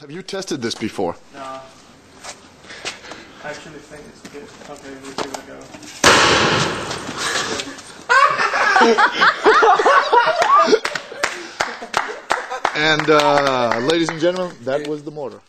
Have you tested this before? No. I actually think it's good. Okay, we give it a go. And uh, ladies and gentlemen, that was the mortar.